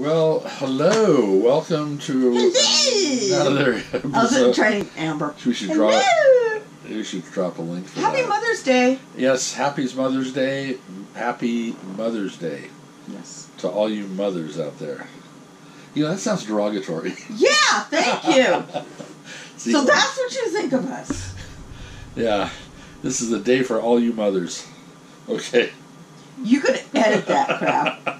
Well, hello. Welcome to Hello. another I was episode. trying Amber. We should drop. Hello. We should drop a link for Happy that. Mother's Day. yes, happy Mother's Day. Happy Mother's Day Yes. to all you mothers out there. You know that sounds derogatory. Yeah, thank you. See, so that's what you think of us. yeah, this is the day for all you mothers. Okay. You could edit that crap.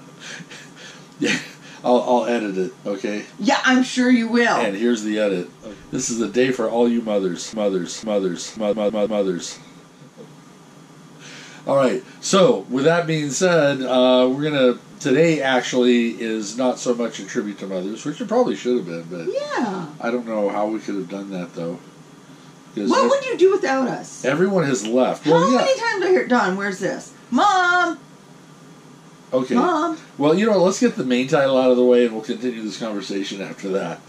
I'll I'll edit it. Okay. Yeah, I'm sure you will. And here's the edit. This is the day for all you mothers, mothers, mothers, mo- mo- mo- mothers. All right. So, with that being said, uh, we're gonna today actually is not so much a tribute to mothers, which it probably should have been, but yeah. I don't know how we could have done that though. What would you do without us? everyone has left. How Well, yeah. many times do I hear Dawn? Where's this? Mom, Okay. mom. Well, you know, let's get the main title out of the way, and we'll continue this conversation after that.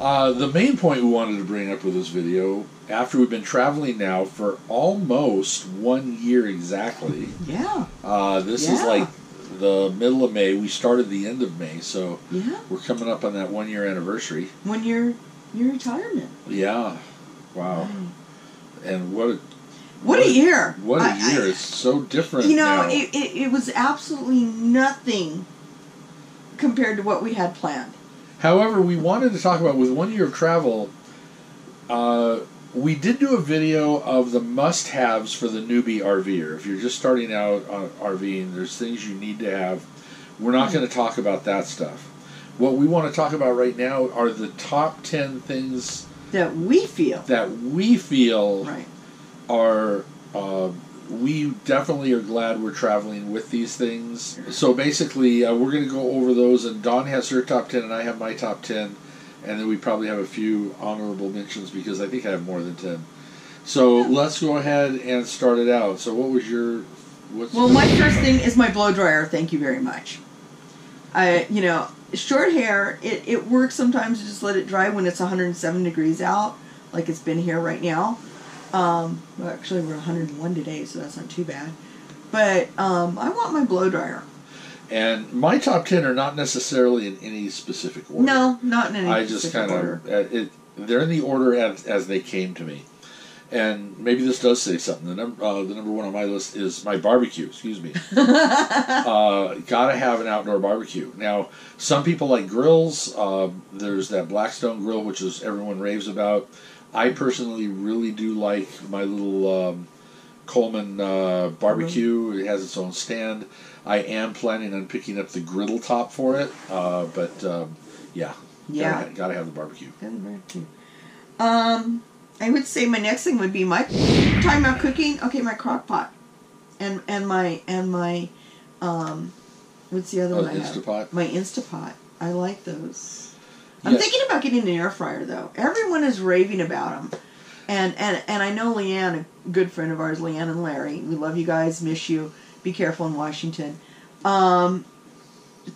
Uh, the main point we wanted to bring up with this video, after we've been traveling now for almost one year exactly, Yeah, uh, this is like the middle of May. We started the end of May, so yeah. we're coming up on that one year anniversary. When you're your retirement. Yeah, wow. And what a, What a year! what a I- I- year! it's so different. You know, now. it, it, it was absolutely nothing compared to what we had planned. However, we wanted to talk about with one year of travel. Uh, we did do a video of the must-haves for the newbie RVer. If you're just starting out on RVing, there's things you need to have. We're not going to talk about that stuff. What we want to talk about right now are the top ten things That we feel. that we feel Right. are uh, we definitely are glad we're traveling with these things. So basically, uh, we're going to go over those, and Dawn has her top ten, and I have my top ten, and then we probably have a few honorable mentions because I think I have more than ten. So let's go ahead and start it out. So what was your what's Well, my first thing is my blow dryer. Thank you very much. I, you know, short hair. It, it works sometimes to just let it dry when it's 107 degrees out, like it's been here right now. Um, well, actually, we're 101 today, so that's not too bad. But um, I want my blow dryer. And my top ten are not necessarily in any specific order. No, not in any I just kind of uh, it. They're in the order as, as they came to me, and maybe this does say something. The number uh, the number one on my list is my barbecue. Excuse me. uh, gotta have an outdoor barbecue. Now, some people like grills. Uh, there's that Blackstone grill, which is everyone raves about. I personally really do like my little um, Coleman uh, barbecue. It has its own stand. I am planning on picking up the griddle top for it, uh, but um, yeah, Yeah. gotta, gotta have the barbecue. Um, I would say my next thing would be my talking about cooking. Okay, my crock pot, and and my and my um, what's the other Oh, one? Instapot? My Instapot. I like those. I'm thinking about getting an air fryer though. Everyone is raving about them, and and and I know Leanne, a good friend of ours, Leanne and Larry. We love you guys. Miss you. Be careful in Washington. Um,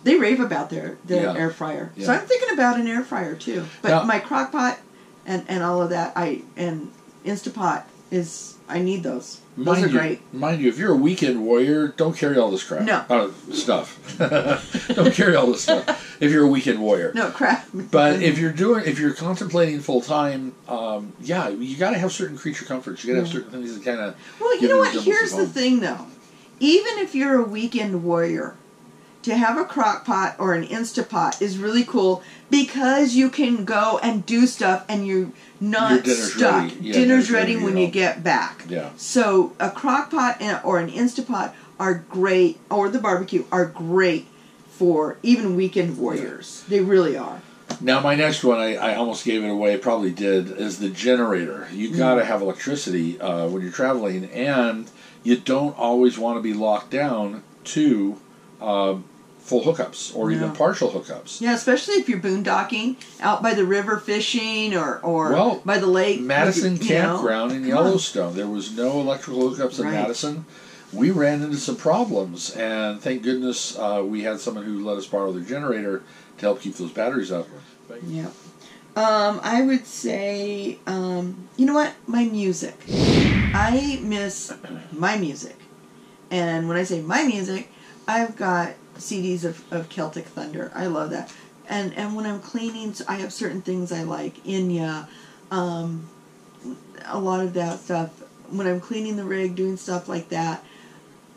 they rave about their their Yeah. air fryer. So I'm thinking about an air fryer too. But Now- my crock pot and and all of that, I and Instapot is I need those. Those Mind are you, great. Mind you, if you're a weekend warrior, don't carry all this crap. No. Uh, stuff. don't carry all this stuff if you're a weekend warrior. No crap. But if you're doing, if you're contemplating full time, um, yeah, you got to have certain creature comforts. You got to have certain things that kind of. Well, you know what? Here's the home. thing, though. Even if you're a weekend warrior, to have a crock pot or an Instapot is really cool because you can go and do stuff and you're not Your dinner's stuck. ready. Yeah, dinner's ready ready, when you you get back. Yeah. So a crock pot or an Instapot are great, or the barbecue are great for even weekend warriors. They really are. Now, my next one, I, I almost gave it away. Probably did is the generator. You Mm. got to have electricity uh, when you're traveling, and you don't always want to be locked down to um, full hookups or even partial hookups. Yeah, especially if you're boondocking out by the river fishing or, or Well, by the lake. Madison you know. Campground in Come on. Yellowstone. There was no electrical hookups in Right. Madison. we ran into some problems, and thank goodness uh, we had someone who let us borrow their generator to help keep those batteries up. Yeah. Um, I would say, um, you know what? My music. I miss my music. And when I say my music, I've got CDs of, of Celtic Thunder. I love that. And and when I'm cleaning, I have certain things I like. Enya, um, a lot of that stuff. When I'm cleaning the rig, doing stuff like that,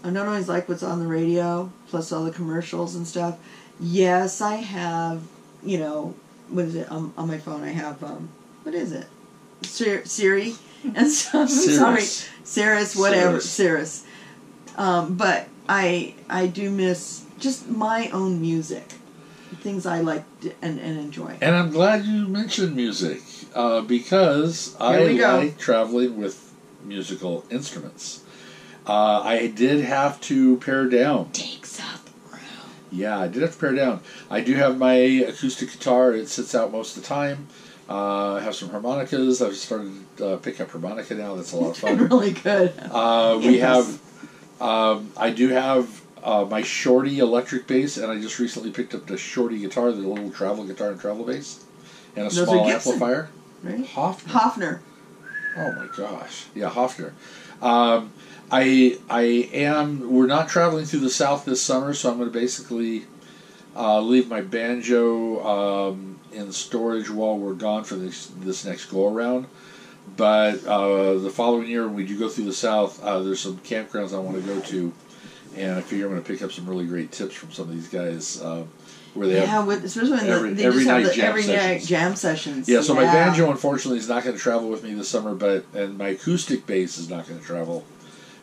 I don't always like what's on the radio, plus all the commercials and stuff. Yes, I have, you know, what is it on, on my phone? I have um, what is it? Sir, Siri and so I'm sorry, Sirius, whatever, Sirius. Um, but I I do miss just my own music, things I like and and enjoy. And I'm glad you mentioned music uh, because I like traveling with musical instruments. Uh, I did have to pare down. Takes up room. Yeah, I did have to pare down. I do have my acoustic guitar. It sits out most of the time. Uh, I have some harmonicas. I've started uh, picking up harmonica now. That's a lot of fun. really good. Uh, we Yes. have. Um, I do have uh, my Shorty electric bass, and I just recently picked up the Shorty guitar, the little travel guitar and travel bass, and a Those small amplifier. Right? Hoffner. Hofner. Oh my gosh. Yeah, Hofner. Um, I I am. We're not traveling through the south this summer, so I'm going to basically uh, leave my banjo um, in storage while we're gone for this this next go around. But uh, the following year, when we do go through the south, uh, there's some campgrounds I want to go to, and I figure I'm going to pick up some really great tips from some of these guys. Uh, where they have Yeah, with, especially when every- they every have night the jam every night sessions. jam sessions. Yeah, so my banjo unfortunately is not going to travel with me this summer, but and my acoustic bass is not going to travel.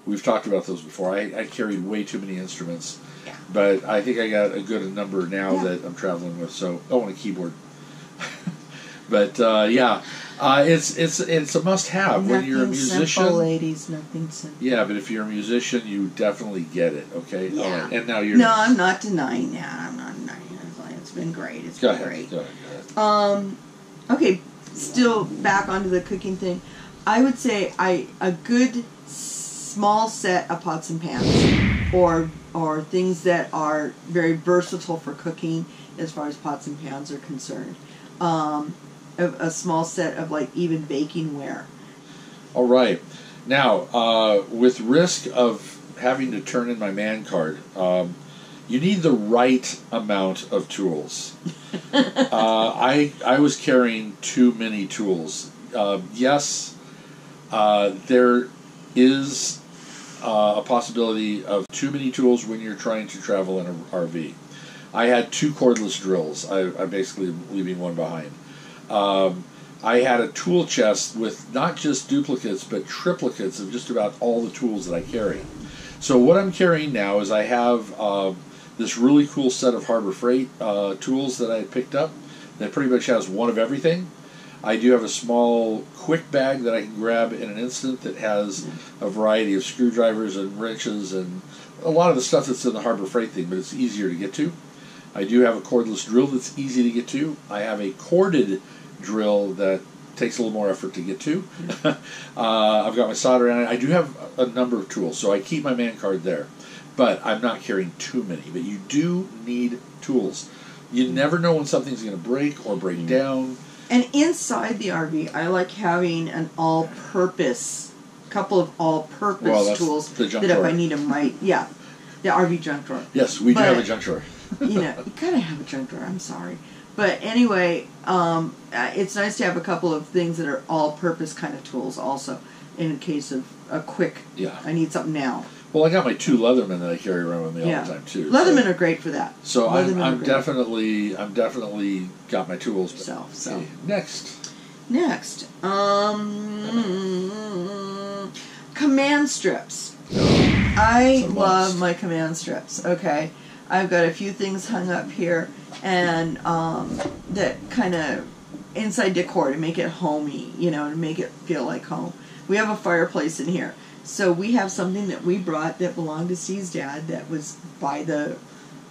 We've talked about those before. I, I carried way too many instruments, Yeah. but I think I got a good number now Yeah. that I'm traveling with. So oh, want a keyboard. but uh, yeah, uh, it's it's it's a must-have when you're a musician. Simple, ladies, nothing simple. Yeah, but if you're a musician, you definitely get it. Okay. Yeah. right. And now you're. No, I'm not denying that. I'm not denying it. It's been great. It's been ahead. great. Go ahead. Go ahead. Um, okay, still back onto the cooking thing. I would say I a good small set of pots and pans, or or things that are very versatile for cooking as far as pots and pans are concerned. Um, a, a small set of like even baking ware. All right. Now, uh, with risk of having to turn in my man card, um, you need the right amount of tools. uh, I I was carrying too many tools. Uh, yes, uh, there is uh, a possibility of too many tools when you're trying to travel in an RV. I had two cordless drills. I, I'm basically leaving one behind. Um, I had a tool chest with not just duplicates but triplicates of just about all the tools that I carry. So what I'm carrying now is I have um, this really cool set of Harbor Freight uh, tools that I picked up that pretty much has one of everything. I do have a small quick bag that I can grab in an instant that has a variety of screwdrivers and wrenches and a lot of the stuff that's in the Harbor Freight thing, but it's easier to get to. I do have a cordless drill that's easy to get to. I have a corded drill that takes a little more effort to get to. uh, I've got my solder iron. I do have a a number of tools, so I keep my man card there. But I'm not carrying too many. But you do need tools. You never know when something's going to break or break down. And inside the RV, I like having an all-purpose, couple of all-purpose Well, tools that if. I need them right, yeah, the RV junk drawer. Yes, we do have a junk drawer. you know, you gotta have a junk drawer. I'm sorry, but anyway, um, uh, it's nice to have a couple of things that are all-purpose kind of tools also, in case of a quick. Yeah. I need something now. Well, I got my two Leatherman that I carry around with me all Yeah. the time too. Leathermen so, are great for that. so I'm, I'm definitely I'm definitely got my tools. So, so. Okay, next. Next, um, command strips. I love my command strips. Okay, I've got a few things hung up here, and um, that kind of inside decor to make it homey, you know, to make it feel like home. We have a fireplace in here, so we have something that we brought that belonged to Steve's dad that was by the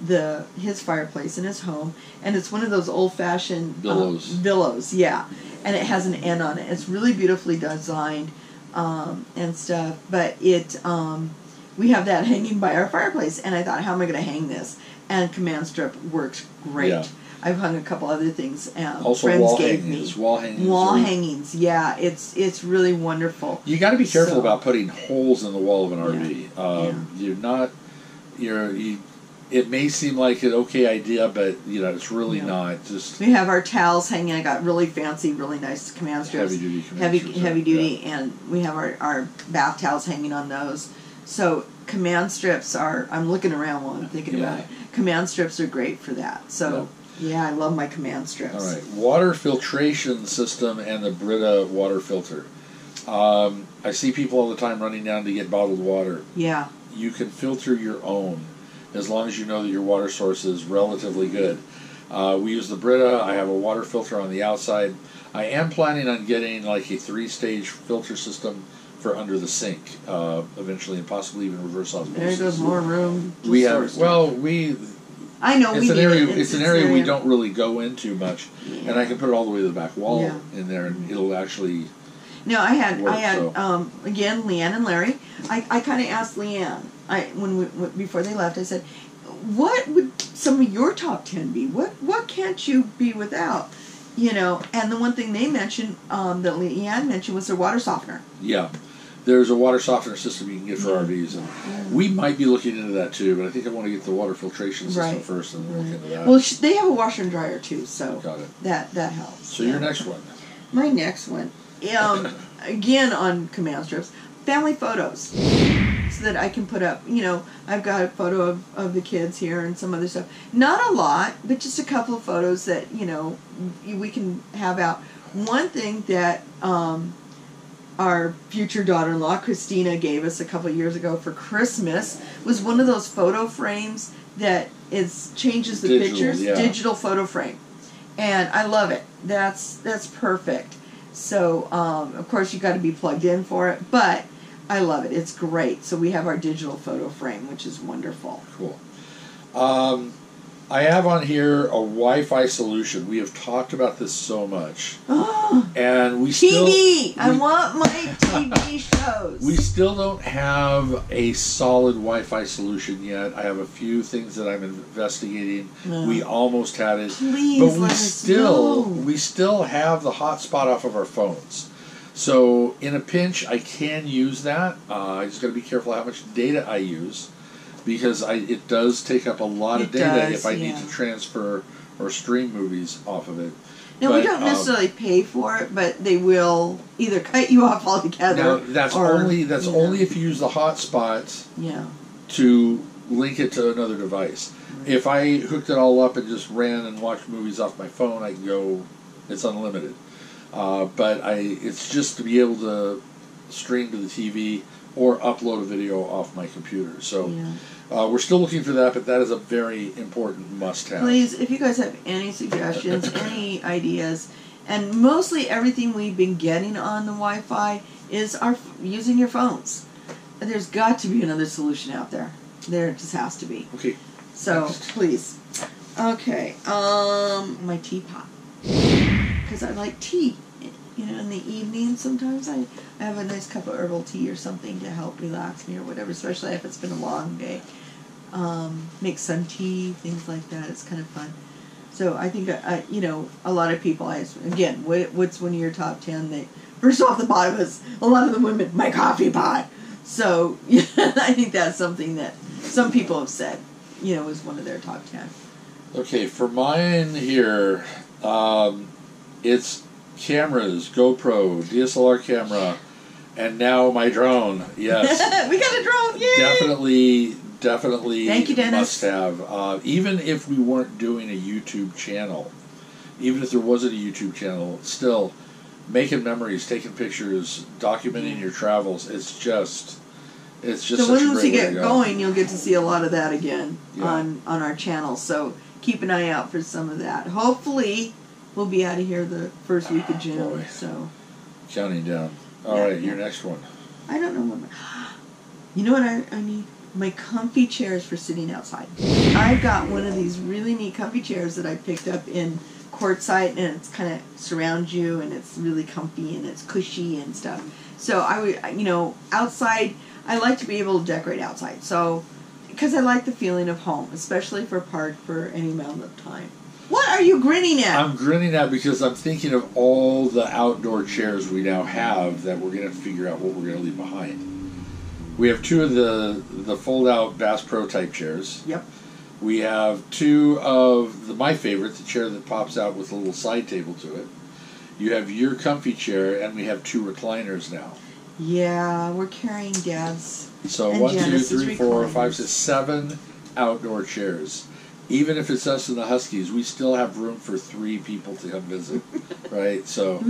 the his fireplace in his home, and it's one of those old fashioned Billows. billows, yeah, and it has an N on it. It's really beautifully designed um, and stuff, but it um, we have that hanging by our fireplace, and I thought, how am I going to hang this? And command strip works great. Yeah. I've hung a couple other things. Um, Also, friends wall gave hangings. me Wall hangings. wall hangings. Yeah, it's it's really wonderful. You got to be careful So- about putting holes in the wall of an RV. Um, You're not. You're. You, it may seem like an okay idea, but you know it's really Yeah. not. Just We have our towels hanging. I got really fancy, really nice command strips. heavy duty. command heavy strips, heavy yeah. duty, and we have our, our bath towels hanging on those. So command strips are. I'm looking around while I'm thinking about it. Command strips are great for that. So yeah, I love my command strips. All right, water filtration system and the Brita water filter. Um, I see people all the time running down to get bottled water. Yeah. You can filter your own, as long as you know that your water source is relatively good. Uh, we use the Brita. I have a water filter on the outside. I am planning on getting like a three-stage filter system for under the sink uh, eventually, and possibly even reverse osmosis. There goes more room. We have well, we I know it's we an need area. it. It's, an area we don't really go into much, Yeah. and I can put it all the way to the back wall Yeah. in there, and it'll actually. No, I had work, I had so. um, again Leanne and Larry. I, I kind of asked Leanne I when we before they left. I said, "What would some of your top ten be? What what can't you be without?" You know, and the one thing they mentioned um, that Leanne mentioned was their water softener. Yeah, there's a water softener system you can get for Yeah. RVs, and we might be looking into that too. But I think I want to get the water filtration system Right. first, and then look into that. Well, they have a washer and dryer too, so that that helps. So your next one. My next one, um, again on command strips, family photos, so that I can put up. You know, I've got a photo of, of the kids here and some other stuff. Not a lot, but just a couple of photos that you know we can have out. One thing that um, our future daughter-in-law Christina gave us a couple years ago for Christmas was one of those photo frames that is changes the Digital, pictures, yeah. digital photo frame, and I love it. That's that's perfect. So um, of course you got to be plugged in for it, but I love it. It's great. So we have our digital photo frame, which is wonderful. Cool. Um, I have on here a Wi-Fi solution. We have talked about this so much, Oh, and we still TV! I want my TV shows. We still don't have a solid Wi-Fi solution yet. I have a few things that I'm investigating. No. We almost had it, Please but we still know. we still have the hotspot off of our phones. So in a pinch, I can use that. Uh, I just got to be careful how much data I use, because I it does take up a lot of It data does, if I need to transfer or stream movies off of it. No, we don't um, necessarily pay for it, but they will either cut you off altogether. Now that's or, only that's know, only if you use the hotspot Yeah. to link it to another device. If I hooked it all up and just ran and watched movies off my phone, I can go. It's unlimited. Uh, but I, it's just to be able to stream to the TV or upload a video off my computer. So Yeah. uh, we're still looking for that, but that is a very important must-have. Please, if you guys have any suggestions, any ideas, and mostly everything we've been getting on the Wi-Fi is our using your phones. There's got to be another solution out there. There just has to be. Okay. So please. Okay. Um, my teapot because I like tea. You know, in the evening sometimes I, I have a nice cup of herbal tea or something to help relax me or whatever. Especially if it's been a long day. Um, make sun tea, things like that. It's kind of fun. So I think uh, uh, you know a lot of people. I again, what, what's one of your top ten? They first off the bottom is a lot of the women my coffee pot. So yeah, I think that's something that some people have said. You know, is one of their top ten. Okay, for mine here, um, it's cameras, GoPro, DSLR camera, and now my drone. Yes. we got a drone! Yay! definitely definitely Thank you, Dennis. must have uh, even if we weren't doing a youtube channel even if there wasn't a youtube channel still making memories taking pictures documenting your travels it's just it's just So once you get go. going, you'll get to see a lot of that again Yeah. on on our channel. So keep an eye out for some of that. Hopefully, we'll be out of here the first week of ah, June. boy. So counting down all Yeah, right yeah. your next one I don't know what. My, you know what I, I need? My comfy chairs for sitting outside. I've got one of these really neat comfy chairs that I picked up in Quartzsite, and it's kind of surrounds you, and it's really comfy and it's cushy and stuff. So I would, you know, outside. I like to be able to decorate outside. So, because I like the feeling of home, especially for a park for any amount of time. What are you grinning at? I'm grinning at because I'm thinking of all the outdoor chairs we now have that we're going to figure out what we're going to leave behind. We have two of the the fold out Bass Pro type chairs. Yep. We have two of the my favorite, the chair that pops out with a little side table to it. You have your comfy chair, and we have two recliners now. Yeah, we're carrying Dad's. So one, two, three, four, five, six, outdoor chairs. Even if it's us and the Huskies, we still have room for three people to come visit, right? So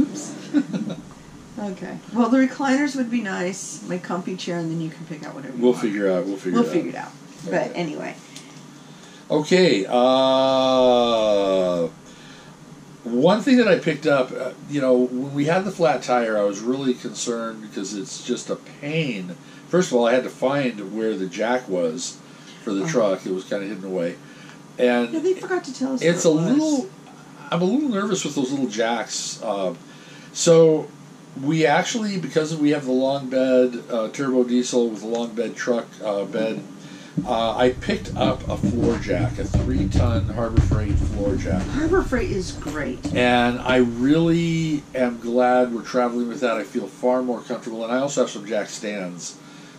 okay. Well, the recliners would be nice. My comfy chair, and then you can pick out whatever we'll want. figure out. We'll figure We'll it figure out. it out. But Okay. anyway, Okay. Uh, one thing that I picked up, uh, you know, when we had the flat tire, I was really concerned because it's just a pain. First of all, I had to find where the jack was for the Oh. truck. It was kind of hidden away, and yeah, they forgot to tell us. it's a was. little. I'm a little nervous with those little jacks. Uh, so we actually, because we have the long bed uh, turbo diesel with a long bed truck uh, bed, uh, I picked up a floor jack, a three ton Harbor Freight floor jack. Harbor Freight is great. And I really am glad we're traveling with that. I feel far more comfortable. And I also have some jack stands,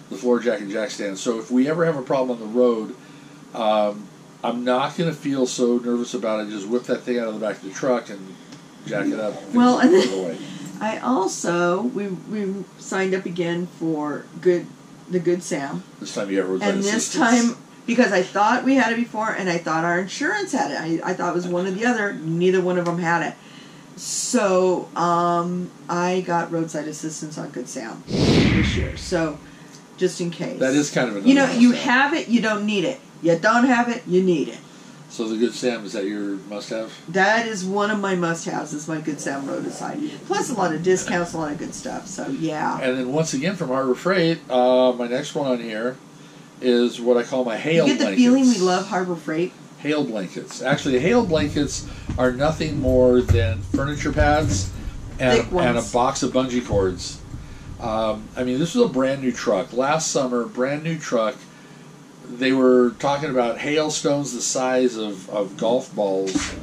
the floor jack and jack stands. So if we ever have a problem on the road, um, I'm not going to feel so nervous about it. Just whip that thing out of the back of the truck and jack it up. Well, and then- I also we we signed up again for good the Good Sam, This time you have roadside and this assistance. time because I thought we had it before, and I thought our insurance had it. I, I thought it was one or the other. Neither one of them had it. So um, I got roadside assistance on Good Sam this year. So just in case. That is kind of another You know, you have it, you don't need it. You don't have it, you need it. So the Good Sam is that your must-have? That is one of my must-haves. Is my Good Sam roadside. Plus a lot of discounts, a lot of good stuff. So yeah. And then once again from Harbor Freight, uh, my next one on here is what I call my hail You get the blankets. feeling we love Harbor Freight. hail blankets. Actually, hail blankets are nothing more than furniture pads and, and a box of bungee cords. Um, I mean, this was a brand new truck. Last summer, brand new truck. They were talking about hailstones the size of, of golf balls.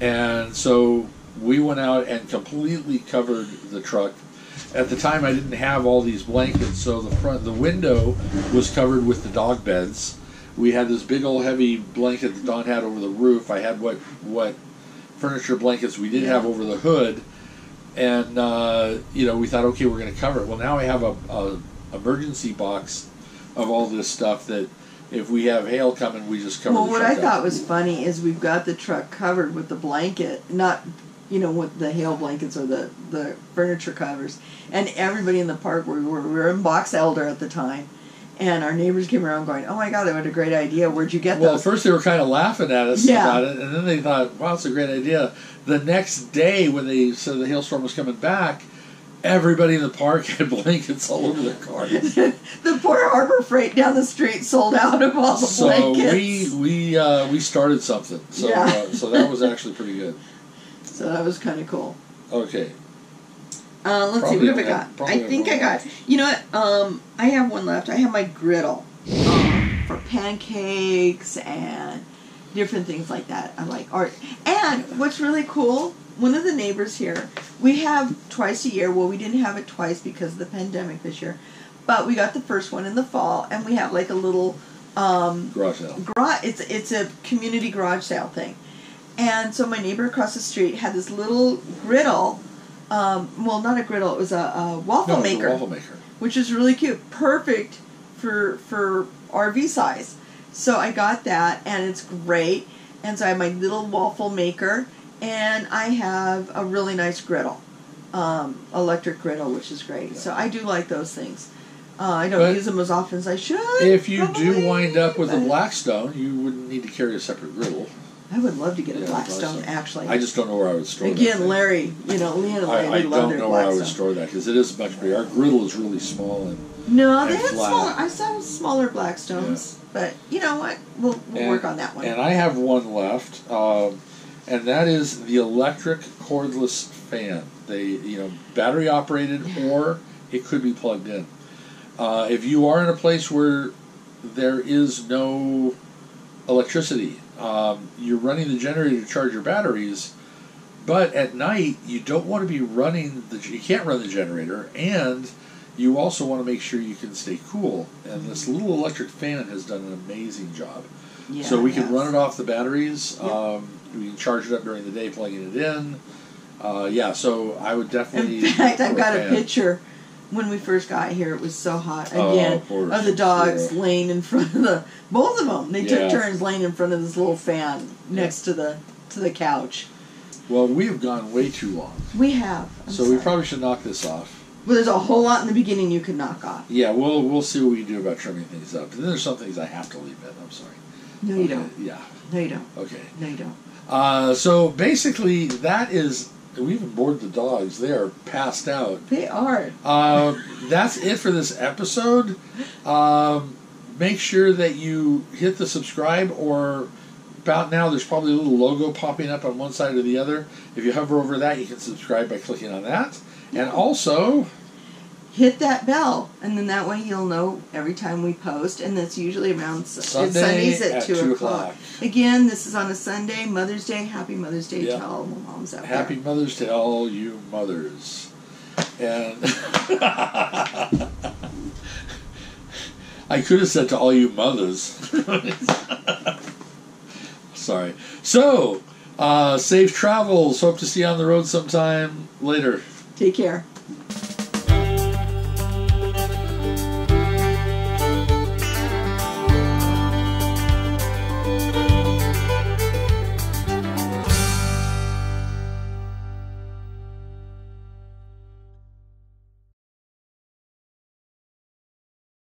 And so we went out and completely covered the truck. At the time, I didn't have all these blankets, so the front, the window was covered with the dog beds. We had this big old heavy blanket that Dawn had over the roof. I had what what furniture blankets we did have over the hood, and uh, you know we thought, okay, we're going to cover it. Well, now I have a, a emergency box of all this stuff that if we have hail coming, we just cover. Well, what I up. thought was funny is we've got the truck covered with the blanket, not you know with the hail blankets or the the furniture covers, and everybody in the park we were we were in Box Elder at the time, and our neighbors came around going, "Oh my God, that was a great idea! Where'd you get Well, those?" first they were kind of laughing at us Yeah. about it, and then they thought, "Wow, it's a great idea." The next day, when they said the hailstorm was coming back, everybody in the park had blankets all over their cars. the poor Harbor Freight down the street sold out of all the so blankets. we we uh, we started something. So Yeah. uh, so that was actually pretty good. So that was kind of cool. Okay, Uh, let's Probably see, what have I got? I think I got. You know what? Um, I have one left. I have my griddle um, for pancakes and different things like that. I like art. And what's really cool, one of the neighbors here, we have twice a year. Well, we didn't have it twice because of the pandemic this year, but we got the first one in the fall, and we have like a little um, garage sale. garage. It's it's a community garage sale thing, and so my neighbor across the street had this little griddle. Um, well, not a griddle. It was a, a waffle No, it's a maker, waffle maker. which is really cute, perfect for for RV size. So I got that, and it's great. And so I have my little waffle maker, and I have a really nice griddle, um, electric griddle, which is great. So I do like those things. Uh, I don't But use them as often as I should. If you probably, do wind up with a but- Blackstone, you wouldn't need to carry a separate griddle. I would love to get a Yeah, Blackstone, Blackstone. actually. I just don't know where I would store that. Again, thing. Larry, you know, Leanne and Larry, I, I they love don't their know where I would Blackstone. store that because it is much bigger. Our griddle is really small and No, they had flat. smaller. I saw smaller Blackstones, but you know what? We'll, we'll And- work on that one. And I have one left, um, and that is the electric cordless fan. They, you know, battery operated or it could be plugged in. Uh, if you are in a place where there is no electricity, um, you're running the generator to charge your batteries, but at night you don't want to be running the. You can't run the generator, and you also want to make sure you can stay cool. And this little electric fan has done an amazing job. Yeah, so we can run it off the batteries. Yep. Um, we can charge it up during the day, plugging it in. Uh, yeah, so I would definitely. In fact, I've got a picture. When we first got here, it was so hot Oh, again poor of the dogs Sierra. laying in front of the both of them. They Yeah. took turns laying in front of this little fan next to the to the couch. Well, we have gone way too long, We have. I'm so we probably should knock this off. Well, there's a whole lot in the beginning you could knock off. Yeah, we'll we'll see what we can do about trimming things up. And then there's some things I have to leave in. I'm sorry. No, you Okay, don't. Yeah. No, you don't. Okay. No, you don't. Uh, so basically, that is. We even bored the dogs. They are passed out. They are. Um, that's it for this episode. Um, make sure that you hit the subscribe or about now there's probably a little logo popping up on one side or the other. If you hover over that, you can subscribe by clicking on that. And also, Hit that bell, and then that way you'll know every time we post. And that's usually around Sunday Sundays at, at two, 2 o'clock. o'clock. Again, this is on a Sunday, Mother's Day. Happy Mother's Day Yeah. to all the moms out happy there. Mother's Day to all you mothers. And I could have said to all you mothers. Sorry. So, uh, safe travels. Hope to see you on the road sometime later. Take care.